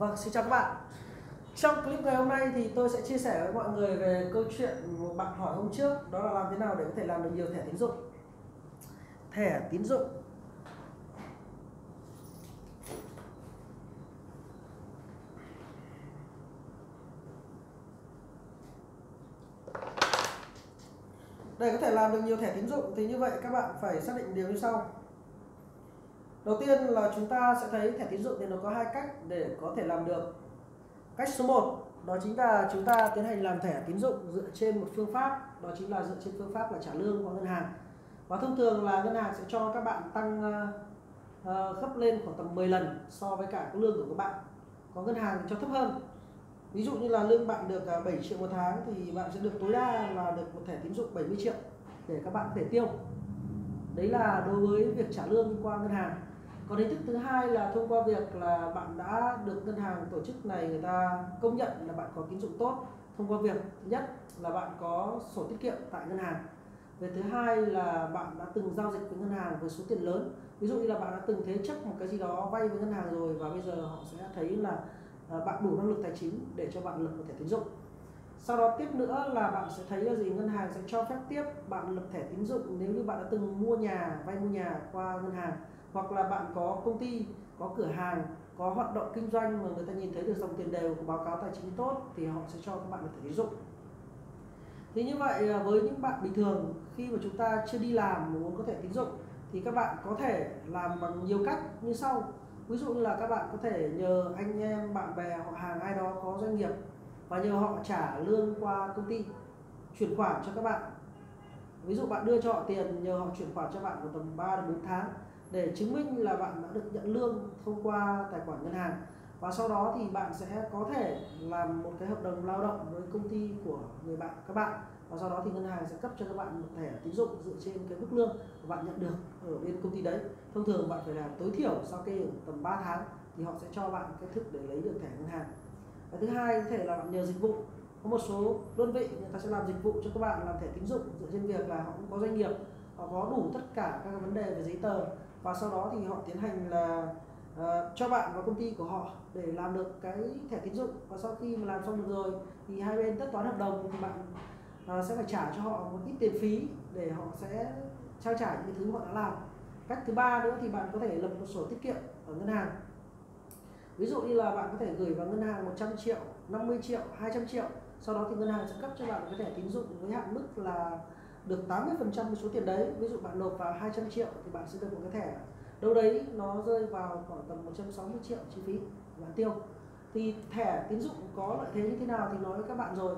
Vâng, xin chào các bạn. Trong clip ngày hôm nay thì tôi sẽ chia sẻ với mọi người về câu chuyện một bạn hỏi hôm trước đó là làm thế nào để có thể làm được nhiều thẻ tín dụng. Thẻ tín dụng Để có thể làm được nhiều thẻ tín dụng thì như vậy các bạn phải xác định điều như sau. Đầu tiên là chúng ta sẽ thấy thẻ tín dụng thì nó có hai cách để có thể làm được. Cách số 1 đó chính là chúng ta tiến hành làm thẻ tín dụng dựa trên một phương pháp đó chính là dựa trên phương pháp là trả lương qua ngân hàng. Và thông thường là ngân hàng sẽ cho các bạn tăng uh, gấp lên khoảng tầm 10 lần so với cả cái lương của các bạn. Có ngân hàng cho thấp hơn. Ví dụ như là lương bạn được ờ, 7 triệu một tháng thì bạn sẽ được tối đa là được một thẻ tín dụng 70 triệu để các bạn có thể tiêu. Đấy là đối với việc trả lương qua ngân hàng. Còn hình thức thứ hai là thông qua việc là bạn đã được ngân hàng tổ chức này người ta công nhận là bạn có tín dụng tốt. Thông qua việc thứ nhất là bạn có sổ tiết kiệm tại ngân hàng. Về thứ hai là bạn đã từng giao dịch với ngân hàng với số tiền lớn. Ví dụ như là bạn đã từng thế chấp một cái gì đó vay với ngân hàng rồi và bây giờ họ sẽ thấy là à, bạn đủ năng lực tài chính để cho bạn lập một thẻ tín dụng sau đó tiếp nữa là bạn sẽ thấy là gì? Ngân hàng sẽ cho phép tiếp, bạn lập thẻ tín dụng nếu như bạn đã từng mua nhà, vay mua nhà qua ngân hàng. Hoặc là bạn có công ty, có cửa hàng, có hoạt động kinh doanh mà người ta nhìn thấy được dòng tiền đều có báo cáo tài chính tốt thì họ sẽ cho các bạn được thẻ tín dụng. Thì như vậy à, với những bạn bình thường, khi mà chúng ta chưa đi làm mà muốn có thẻ tín dụng thì các bạn có thể làm bằng nhiều cách như sau. Ví dụ như là các bạn có thể nhờ anh em, bạn bè, họ hàng, ai đó có doanh nghiệp và nhờ họ trả lương qua công ty, chuyển khoản cho các bạn. Ví dụ bạn đưa cho họ tiền, nhờ họ chuyển khoản cho bạn một tầm 3 đến 4 tháng để chứng minh là bạn đã được nhận lương thông qua tài khoản ngân hàng. Và sau đó thì bạn sẽ có thể làm một cái hợp đồng lao động với công ty của người bạn, các bạn. Và sau đó thì ngân hàng sẽ cấp cho các bạn một thẻ tín dụng dựa trên cái mức lương mà bạn nhận được ở bên công ty đấy. Thông thường bạn phải làm tối thiểu sau khi tầm 3 tháng thì họ sẽ cho bạn cái thức để lấy được thẻ ngân hàng và thứ hai có thể là bạn nhờ dịch vụ. Có một số đơn vị người ta sẽ làm dịch vụ cho các bạn làm thẻ tín dụng dựa trên việc là họ cũng có doanh nghiệp họ có đủ tất cả các vấn đề về giấy tờ. Và sau đó thì họ tiến hành là uh, cho bạn vào công ty của họ để làm được cái thẻ tín dụng. Và sau khi mà làm xong được rồi thì hai bên tất toán hợp đồng thì bạn uh, sẽ phải trả cho họ một ít tiền phí để họ sẽ trao trả những cái thứ họ đã làm. Cách thứ ba nữa thì bạn có thể lập một sổ tiết kiệm ở ngân hàng ví dụ như là bạn có thể gửi vào ngân hàng 100 triệu 50 triệu 200 triệu, sau đó thì ngân hàng sẽ cấp cho bạn cái thẻ tín dụng với hạn mức là được 80% số tiền đấy. Ví dụ bạn nộp vào 200 triệu thì bạn sẽ được một cái thẻ đâu đấy nó rơi vào khoảng tầm 160 triệu chi phí bạn tiêu. Thì thẻ tín dụng có lợi thế như thế nào thì nói với các bạn rồi.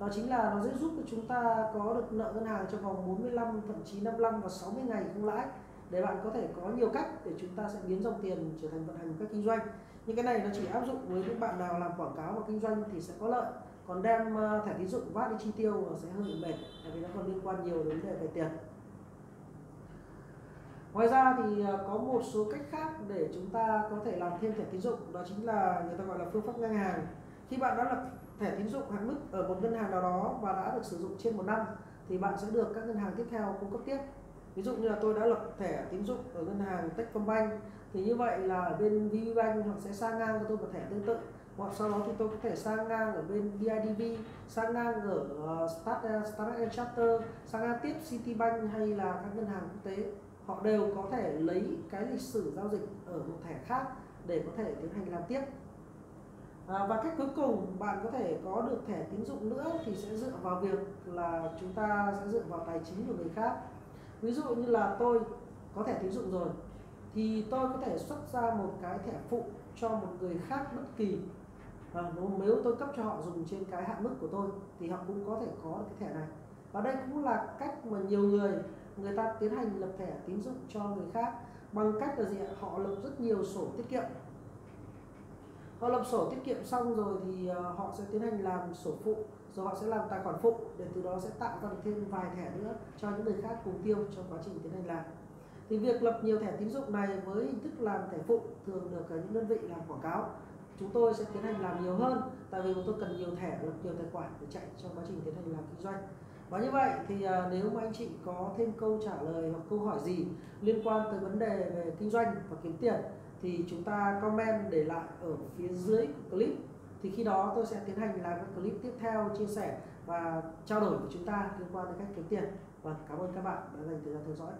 Đó chính là nó sẽ giúp cho chúng ta có được nợ ngân hàng trong vòng 45 thậm chí 55 và 60 ngày không lãi, để bạn có thể có nhiều cách để chúng ta sẽ biến dòng tiền trở thành vận hành một cách kinh doanh nhưng cái này nó chỉ áp dụng với những bạn nào làm quảng cáo và kinh doanh thì sẽ có lợi. Còn đem ờ, thẻ tín dụng vác đi chi tiêu sẽ hơi mệt, tại vì nó còn liên quan nhiều đến vấn đề về tiền. Ngoài ra thì ờ, có một số cách khác để chúng ta có thể làm thêm thẻ tín dụng, đó chính là người ta gọi là phương pháp ngang hàng. Khi bạn đã lập thẻ tín dụng hạn mức ở một ngân hàng nào đó và đã được sử dụng trên một năm thì bạn sẽ được các ngân hàng tiếp theo cung cấp tiếp ví dụ như là tôi đã lập thẻ tín dụng ở ngân hàng Techcombank thì như vậy là ở bên VPBank họ sẽ sang ngang cho tôi một thẻ tương tự. Hoặc sau đó thì tôi có thể sang ngang ở bên BIDV sang ngang ở ờ, Start, ờ, Start Charter sang ngang tiếp Citibank hay là các ngân hàng quốc tế. Họ đều có thể lấy cái lịch sử giao dịch ở một thẻ khác để có thể tiến hành làm tiếp. À, và cách cuối cùng bạn có thể có được thẻ tín dụng nữa thì sẽ dựa vào việc là chúng ta sẽ dựa vào tài chính của người khác ví dụ như là tôi có thẻ tín dụng rồi, thì tôi có thể xuất ra một cái thẻ phụ cho một người khác bất kỳ. Và nếu tôi cấp cho họ dùng trên cái hạn mức của tôi, thì họ cũng có thể có được cái thẻ này. Và đây cũng là cách mà nhiều người người ta tiến hành lập thẻ tín dụng cho người khác bằng cách là gì ạ? Họ lập rất nhiều sổ tiết kiệm. Họ lập sổ tiết kiệm xong rồi thì ờ, họ sẽ tiến hành làm sổ phụ rồi họ sẽ làm tài khoản phụ, để từ đó sẽ tạo ra được thêm vài thẻ nữa cho những người khác cùng tiêu trong quá trình tiến hành làm. Thì việc lập nhiều thẻ tín dụng này với hình thức làm thẻ phụ thường được những đơn vị làm quảng cáo. Chúng tôi sẽ tiến hành làm nhiều hơn, tại vì chúng tôi cần nhiều thẻ lập nhiều tài khoản để chạy trong quá trình tiến hành làm kinh doanh. Và như vậy thì à, nếu mà anh chị có thêm câu trả lời hoặc câu hỏi gì liên quan tới vấn đề về kinh doanh và kiếm tiền thì chúng ta comment để lại ở phía dưới clip thì khi đó tôi sẽ tiến hành làm các clip tiếp theo, chia sẻ và trao đổi với chúng ta liên quan đến cách kiếm tiền. Và cảm ơn các bạn đã dành thời gian theo dõi.